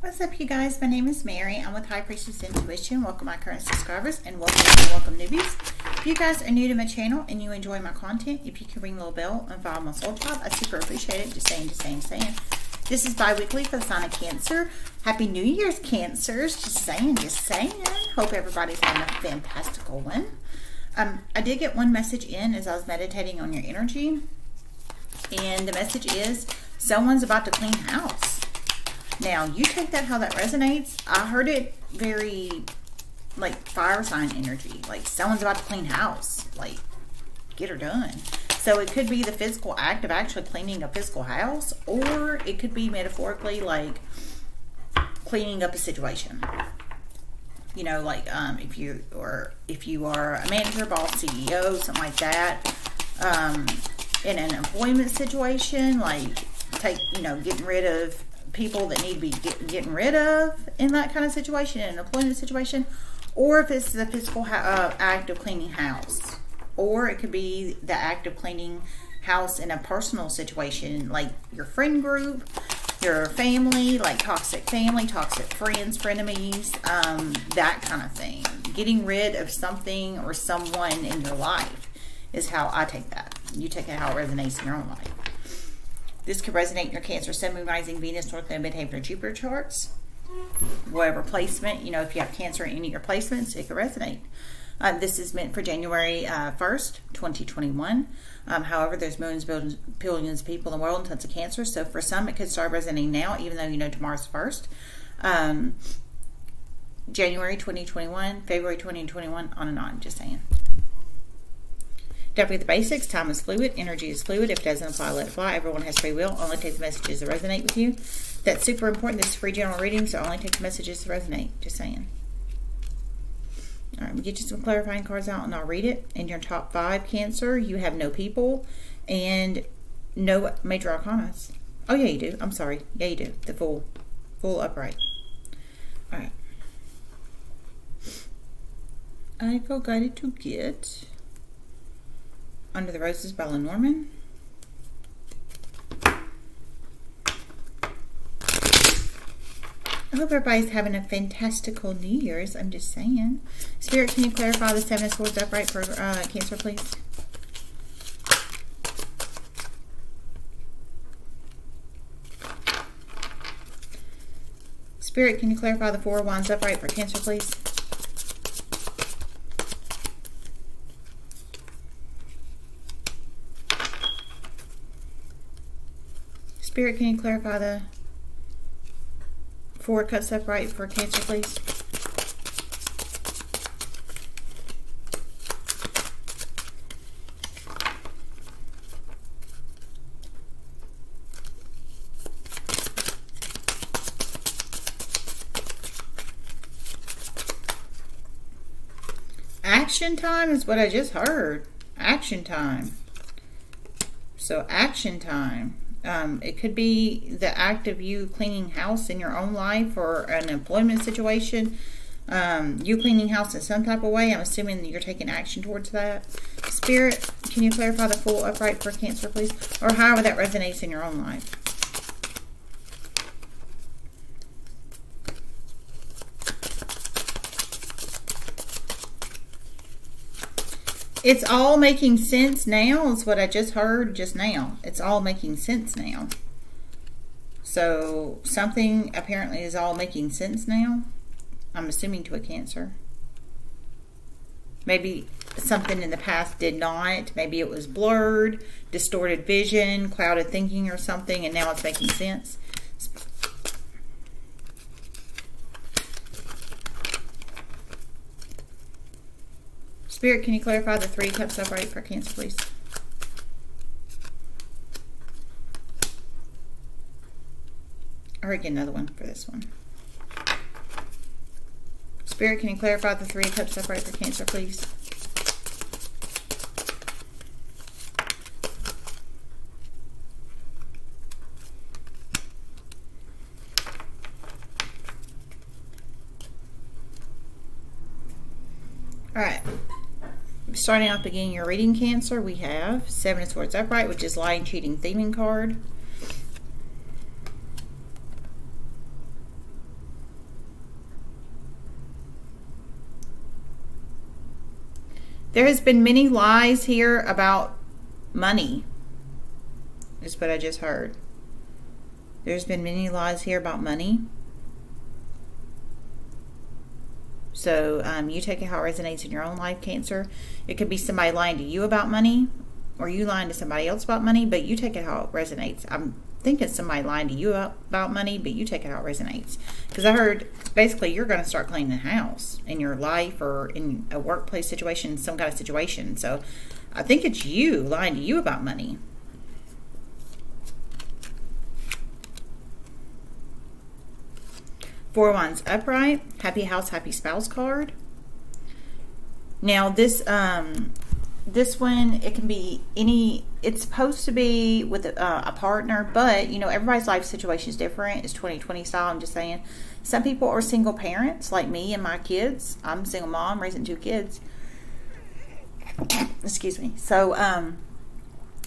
What's up, you guys? My name is Mary. I'm with High Priestess Intuition. Welcome, my current subscribers, and welcome, and welcome, newbies. If you guys are new to my channel and you enjoy my content, if you can ring the little bell and follow my soul tribe, I super appreciate it. Just saying, just saying, saying. This is bi-weekly for the sign of Cancer. Happy New Year's, Cancers. Just saying, just saying. Hope everybody's having a fantastical one. Um, I did get one message in as I was meditating on your energy. And the message is, someone's about to clean house now, you take that how that resonates. I heard it very like fire sign energy. Like someone's about to clean house. Like get her done. So it could be the physical act of actually cleaning a physical house, or it could be metaphorically like cleaning up a situation. You know, like um, if you or if you are a manager, boss, CEO, something like that, um, in an employment situation, like take you know getting rid of people that need to be get, getting rid of in that kind of situation, in an employment situation, or if it's the physical uh, act of cleaning house, or it could be the act of cleaning house in a personal situation, like your friend group, your family, like toxic family, toxic friends, frenemies, um, that kind of thing. Getting rid of something or someone in your life is how I take that. You take it how it resonates in your own life. This could resonate in your Cancer, Sun, Moon, Rising, Venus, North Node, Midheaven, or Jupiter charts. Whatever placement, you know, if you have Cancer in any of your placements, it could resonate. Uh, this is meant for January uh, 1st, 2021. Um, however, there's millions, billions, billions of people in the world and tons of Cancer. So for some, it could start resonating now, even though you know tomorrow's 1st. Um, January 2021, February 2021, on and on. Just saying. Definitely the basics. Time is fluid. Energy is fluid. If it doesn't apply, let it fly. Everyone has free will. Only take the messages that resonate with you. That's super important. This is free general reading, so only take the messages that resonate. Just saying. All right, we get you some clarifying cards out, and I'll read it. In your top five, Cancer, you have no people and no major arcanas. Oh, yeah, you do. I'm sorry. Yeah, you do. The Fool, Fool upright. All right. I forgot to get under the Roses by Lenormand. I hope everybody's having a fantastical New Year's. I'm just saying. Spirit, can you clarify the Seven of Swords upright for uh, Cancer, please? Spirit, can you clarify the Four of Wands upright for Cancer, please? Spirit, can you clarify the four cups upright for Cancer, please? Action time is what I just heard. Action time. So action time. Um, it could be the act of you cleaning house in your own life or an employment situation. Um, you cleaning house in some type of way. I'm assuming that you're taking action towards that. Spirit, can you clarify the Fool upright for Cancer, please? Or however that resonates in your own life. It's all making sense now, is what I just heard just now. It's all making sense now. So something apparently is all making sense now. I'm assuming to a cancer. Maybe something in the past did not. Maybe it was blurred, distorted vision, clouded thinking or something, and now it's making sense. Spirit, can you clarify the three cups upright for Cancer, please? Or get another one for this one. Spirit, can you clarify the three cups upright for Cancer, please? Starting off beginning your reading cancer, we have Seven of Swords Upright, which is lying, cheating, thieving card. There has been many lies here about money, is what I just heard. There's been many lies here about money. So um, you take it how it resonates in your own life, Cancer. It could be somebody lying to you about money, or you lying to somebody else about money, but you take it how it resonates. I'm thinking somebody lying to you about money, but you take it how it resonates. Because I heard basically you're going to start cleaning the house in your life or in a workplace situation, some kind of situation. So I think it's you lying to you about money. Four Wands upright, happy house, happy spouse card. Now this um this one it can be any it's supposed to be with a, uh, a, partner but you know everybody's life situation is different. It's 2020 style i'm just saying. Some people are single parents like me and my kids. I'm a single mom raising two kids. Excuse me. So um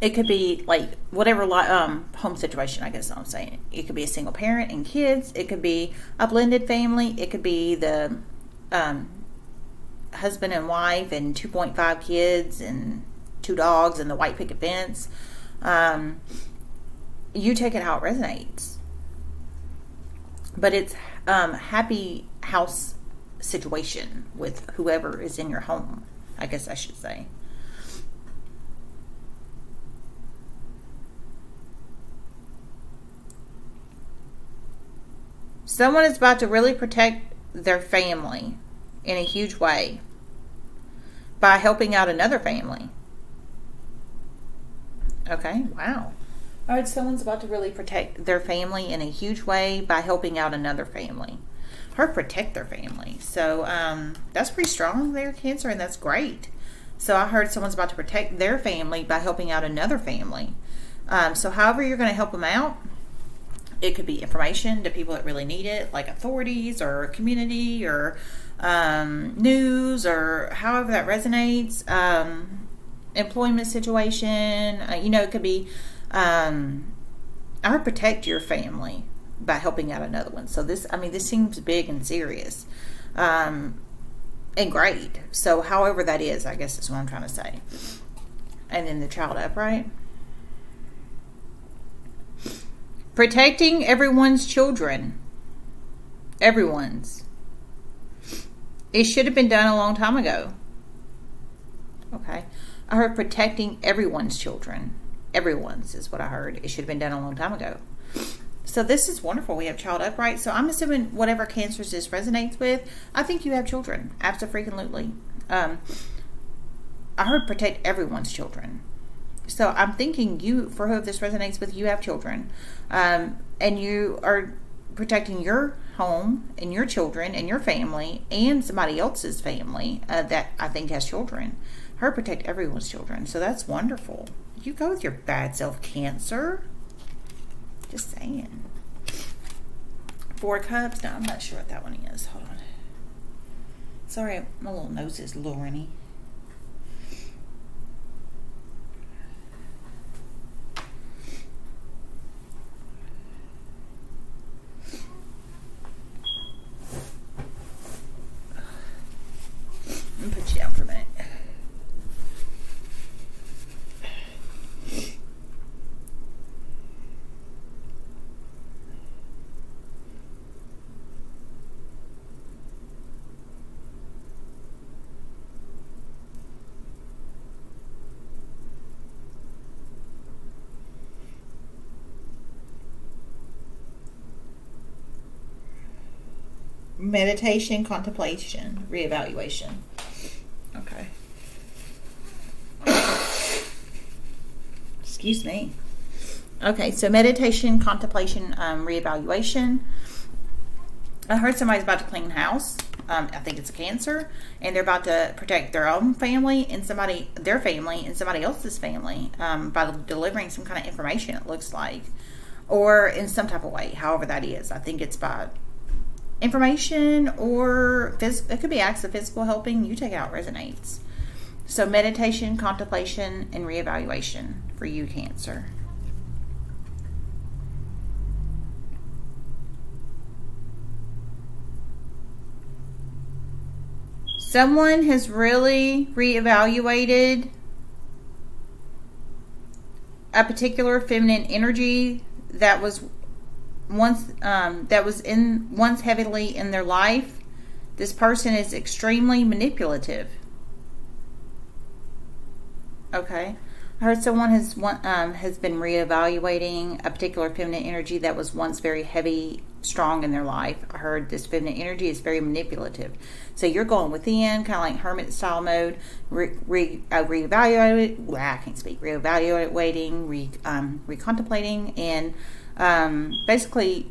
it could be like whatever um, home situation, I guess I'm saying. It could be a single parent and kids. It could be a blended family. It could be the um, husband and wife and 2.5 kids and two dogs and the white picket fence. Um, you take it how it resonates. But it's um, happy house situation with whoever is in your home, I guess I should say. Someone is about to really protect their family in a huge way by helping out another family. Okay, wow. All right, someone's about to really protect their family in a huge way by helping out another family. Or protect their family. So um, that's pretty strong there, Cancer, and that's great. So I heard someone's about to protect their family by helping out another family. Um, so however you're going to help them out, it could be information to people that really need it, like authorities or community or um, news or however that resonates. Um, employment situation, uh, you know, it could be. Um, I protect your family by helping out another one. So this, I mean, this seems big and serious, um, and great. So however that is, I guess is what I'm trying to say. And then the child upright. Protecting everyone's children. Everyone's. It should have been done a long time ago. Okay. I heard protecting everyone's children. Everyone's is what I heard. It should have been done a long time ago. So this is wonderful. We have child upright. So I'm assuming whatever cancers this resonates with, I think you have children. Absolutely. Um, I heard protect everyone's children. So I'm thinking you, for who this resonates with, you have children. Um, and you are protecting your home and your children and your family and somebody else's family uh, that I think has children. Her protect everyone's children. So that's wonderful. You go with your bad self, Cancer. Just saying. Four cups. No, I'm not sure what that one is. Hold on. Sorry, my little nose is a little runny. Meditation, contemplation, reevaluation. Okay. Excuse me. Okay, so meditation, contemplation, um, reevaluation. I heard somebody's about to clean house. Um, I think it's a cancer, and they're about to protect their own family and somebody, their family, and somebody else's family um, by delivering some kind of information. It looks like, or in some type of way, however that is. I think it's by information or it could be acts of physical helping. You take out resonates. So meditation, contemplation, and reevaluation for you, Cancer. Someone has really reevaluated a particular feminine energy that was once um, that was in once heavily in their life. This person is extremely manipulative. Okay. I heard someone has um, has been reevaluating a particular feminine energy that was once very heavy, strong in their life. I heard this feminine energy is very manipulative. So you're going within, kind of like hermit style mode, re, re, uh. Well, I can't speak. Reevaluating, re, um, recontemplating, and um, basically,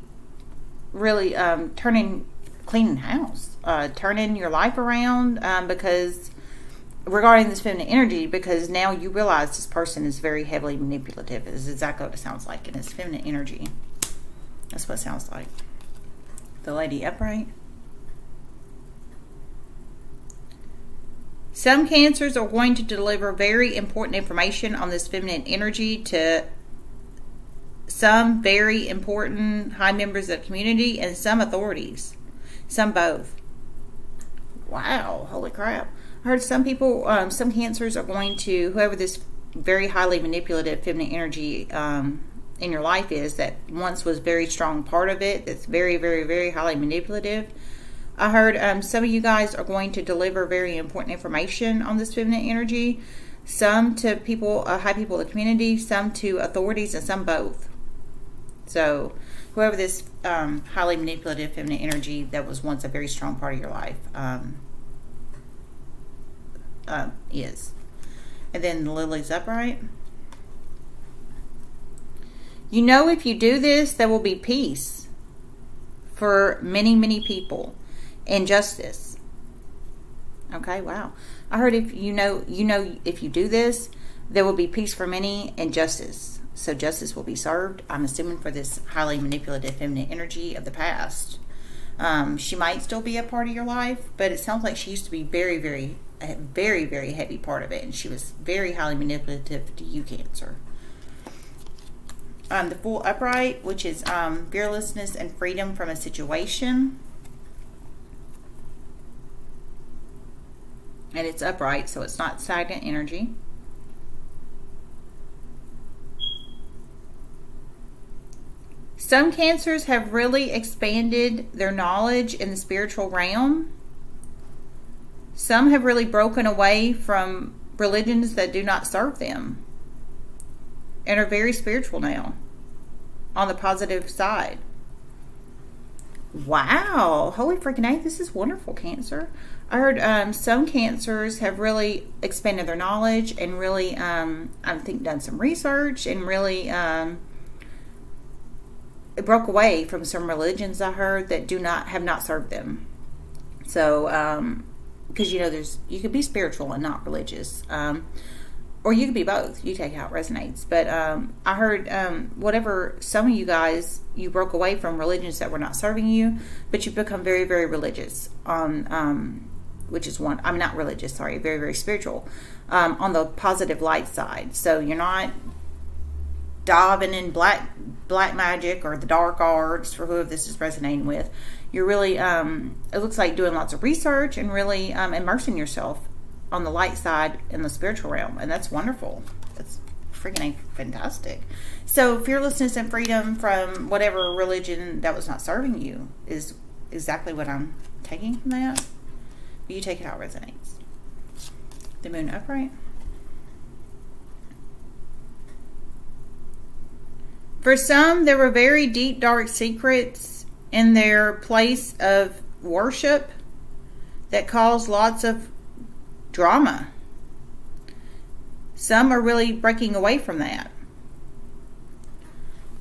really um, turning, cleaning house, uh, turning your life around um, because regarding this feminine energy because now you realize this person is very heavily manipulative is exactly what it sounds like and it's feminine energy. That's what it sounds like. The lady upright. Some cancers are going to deliver very important information on this feminine energy to some very important high members of community and some authorities some both wow holy crap I heard some people, um, some cancers are going to, whoever this very highly manipulative feminine energy um, in your life is, that once was very strong part of it, that's very, very, very highly manipulative. I heard um, some of you guys are going to deliver very important information on this feminine energy. Some to people, uh, high people in the community, some to authorities, and some both. So, whoever this um, highly manipulative feminine energy that was once a very strong part of your life, um, uh, is. And then the lily's upright. You know, if you do this, there will be peace for many, many people and justice. Okay, wow. I heard if you know, you know, if you do this, there will be peace for many and justice. So justice will be served. I'm assuming for this highly manipulative feminine energy of the past. Um, she might still be a part of your life, but it sounds like she used to be very, very a very, very heavy part of it, and she was very highly manipulative to you, Cancer. Um, the Fool upright, which is um, fearlessness and freedom from a situation. And it's upright, so it's not stagnant energy. Some cancers have really expanded their knowledge in the spiritual realm some have really broken away from religions that do not serve them and are very spiritual now on the positive side. Wow. Holy freaking A, this is wonderful, Cancer. I heard um, some cancers have really expanded their knowledge and really, um, I think, done some research and really um, broke away from some religions I heard that do not have not served them. So, um, because you know there's you could be spiritual and not religious um, or you could be both. You take how it resonates. But um, i heard um, whatever some of you guys you broke away from religions that were not serving you but you've become very very religious on um, which is one i'm not religious sorry very very spiritual um, on the positive light side. So you're not diving in black black magic or the dark arts for whoever this is resonating with you're really, um, it looks like doing lots of research and really um, immersing yourself on the light side in the spiritual realm. And that's wonderful. That's freaking fantastic. So, fearlessness and freedom from whatever religion that was not serving you is exactly what I'm taking from that. You take it how it resonates. The moon upright. For some, there were very deep, dark secrets in their place of worship that caused lots of drama. Some are really breaking away from that.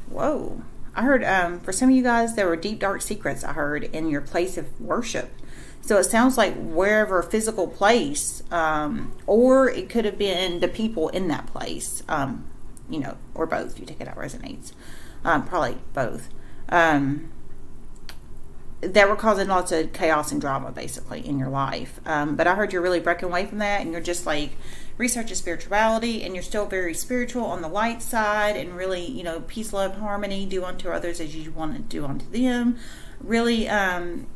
Whoa. I heard um, for some of you guys, there were deep, dark secrets I heard in your place of worship. So it sounds like wherever physical place, um, or it could have been the people in that place, um, you know, or both. You take it out resonates. Um, probably both. Um, that were causing lots of chaos and drama basically in your life. Um, but I heard you're really breaking away from that and you're just like researching spirituality and you're still very spiritual on the light side and really, you know, peace, love, harmony, do unto others as you want to do unto them. Really um,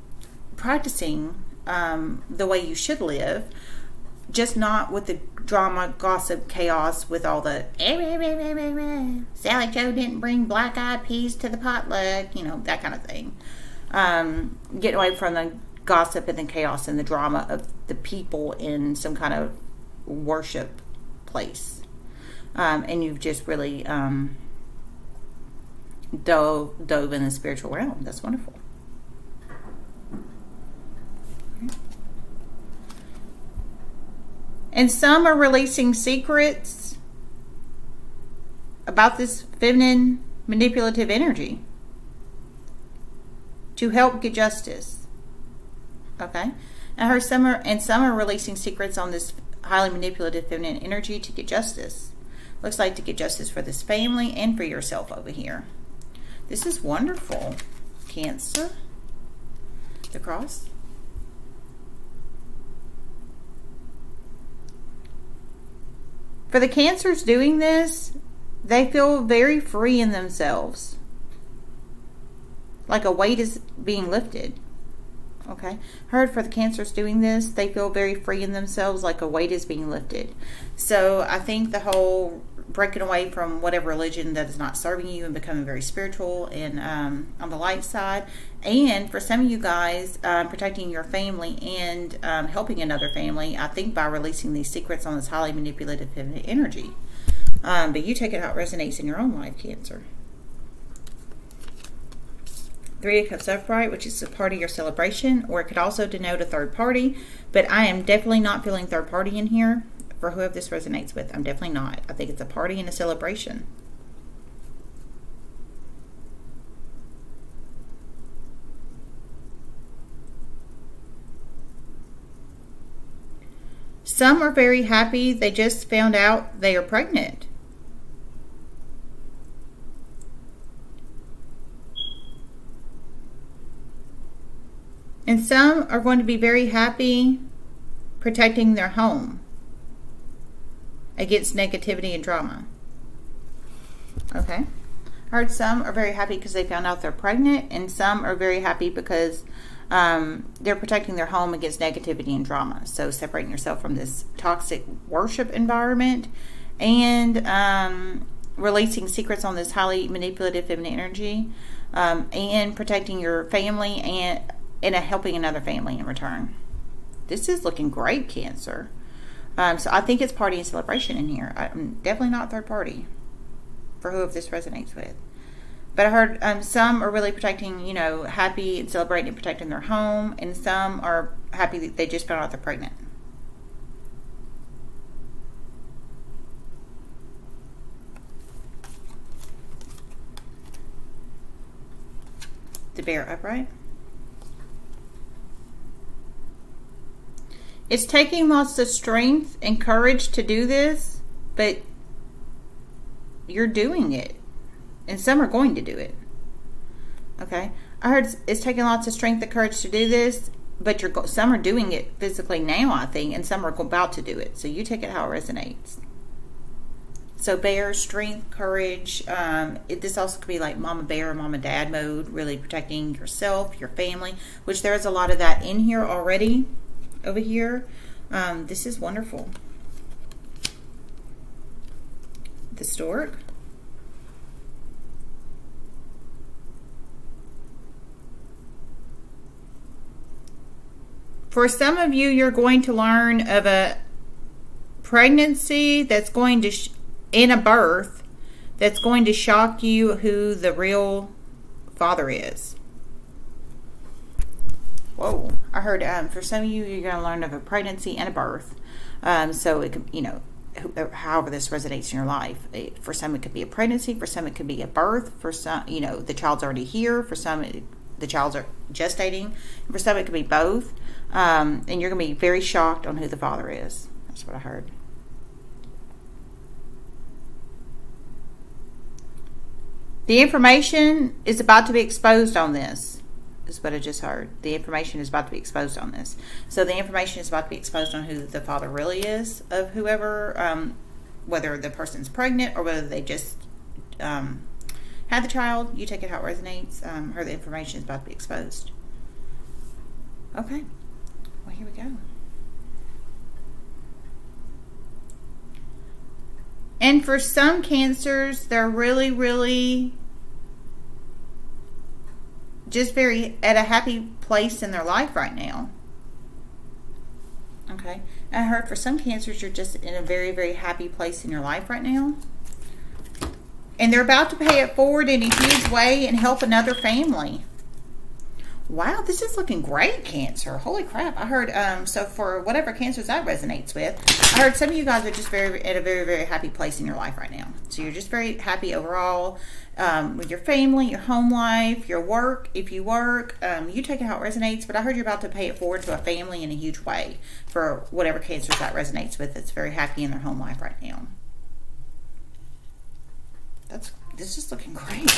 practicing um, the way you should live, just not with the drama, gossip, chaos, with all the Sally Joe didn't bring black eyed peas to the potluck, you know, that kind of thing. Um, getting away from the gossip and the chaos and the drama of the people in some kind of worship place. Um, and you've just really um, dove, dove in the spiritual realm. That's wonderful. And some are releasing secrets about this feminine manipulative energy to help get justice. Okay? And her some are and some are releasing secrets on this highly manipulative feminine energy to get justice. Looks like to get justice for this family and for yourself over here. This is wonderful. Cancer. The cross. For the cancers doing this, they feel very free in themselves. Like a weight is being lifted. Okay. Heard for the cancers doing this, they feel very free in themselves, like a weight is being lifted. So I think the whole breaking away from whatever religion that is not serving you and becoming very spiritual and um, on the light side. And for some of you guys, um, protecting your family and um, helping another family, I think by releasing these secrets on this highly manipulative energy. Um, but you take it how it resonates in your own life, Cancer. Three of Cups upright, which is a part of your celebration, or it could also denote a third party. But I am definitely not feeling third party in here for whoever this resonates with. I'm definitely not. I think it's a party and a celebration. Some are very happy they just found out they are pregnant. And some are going to be very happy protecting their home against negativity and drama. Okay. Heard some are very happy because they found out they're pregnant, and some are very happy because um, they're protecting their home against negativity and drama. So separating yourself from this toxic worship environment and um, releasing secrets on this highly manipulative feminine energy um, and protecting your family and, and helping another family in return. This is looking great, Cancer. Um, so I think it's party and celebration in here. I'm definitely not third party for whoever this resonates with. But I heard um, some are really protecting, you know, happy and celebrating and protecting their home, and some are happy that they just found out they're pregnant. The bear upright. It's taking lots of strength and courage to do this, but you're doing it. And some are going to do it. Okay? I heard it's taking lots of strength and courage to do this, but you're some are doing it physically now, I think, and some are about to do it. So you take it how it resonates. So bear, strength, courage. Um, it, this also could be like mama bear, mama dad mode, really protecting yourself, your family, which there is a lot of that in here already over here. Um, this is wonderful. The stork. For some of you, you're going to learn of a pregnancy that's going to, in a birth, that's going to shock you who the real father is. Whoa. I heard um, for some of you, you're going to learn of a pregnancy and a birth. Um, so it could, you know, however this resonates in your life. It, for some, it could be a pregnancy. For some, it could be a birth. For some, you know, the child's already here. For some, it, the child's are gestating. For some, it could be both. Um, and you're going to be very shocked on who the father is. That's what I heard. The information is about to be exposed on this is what I just heard. The information is about to be exposed on this. So the information is about to be exposed on who the father really is of whoever, um, whether the person's pregnant or whether they just um, had the child. You take it how it resonates. Um, her the information is about to be exposed. Okay. Well, here we go. And for some cancers, they're really, really just very at a happy place in their life right now. Okay. I heard for some cancers, you're just in a very, very happy place in your life right now. And they're about to pay it forward in a huge way and help another family. Wow, this is looking great, Cancer. Holy crap. I heard, um, so for whatever cancers that resonates with, I heard some of you guys are just very at a very, very happy place in your life right now. So you're just very happy overall um, with your family, your home life, your work. If you work, um, you take it how it resonates. But I heard you're about to pay it forward to a family in a huge way for whatever cancers that resonates with that's very happy in their home life right now. That's This is looking great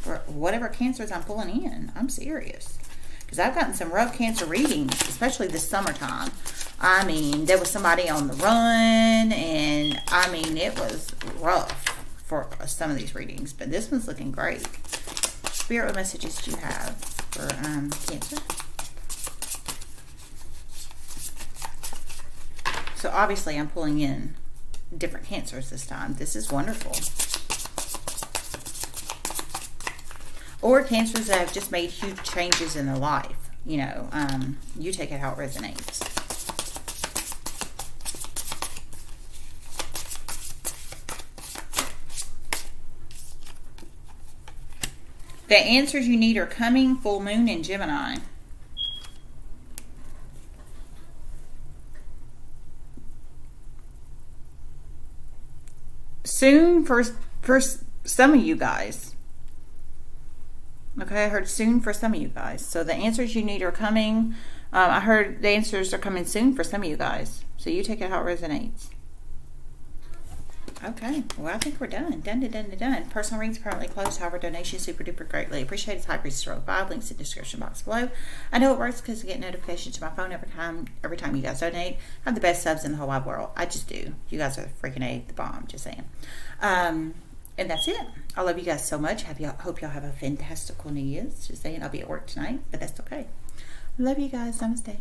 for whatever cancers I'm pulling in. I'm serious. Because I've gotten some rough cancer readings, especially this summertime. I mean, there was somebody on the run, and I mean, it was rough for some of these readings. But this one's looking great. Spirit, what messages do you have for um, Cancer? So obviously I'm pulling in different cancers this time. This is wonderful. or cancers that have just made huge changes in their life. You know, um, you take it how it resonates. The answers you need are coming, full moon, and Gemini. Soon for, for some of you guys. Okay, I heard soon for some of you guys. So the answers you need are coming. Um, I heard the answers are coming soon for some of you guys. So you take it how it resonates. Okay, well, I think we're done. Done, done, done, done. Personal rings permanently closed. However, donations super duper greatly appreciated. High Priestess Row 5. Links in the description box below. I know it works because I get notifications to my phone every time every time you guys donate. I have the best subs in the whole wide world. I just do. You guys are freaking A, the bomb. Just saying. Um, and that's it. I love you guys so much. Have y'all hope y'all have a fantastical New Year's. Just saying I'll be at work tonight, but that's okay. Love you guys. Namaste.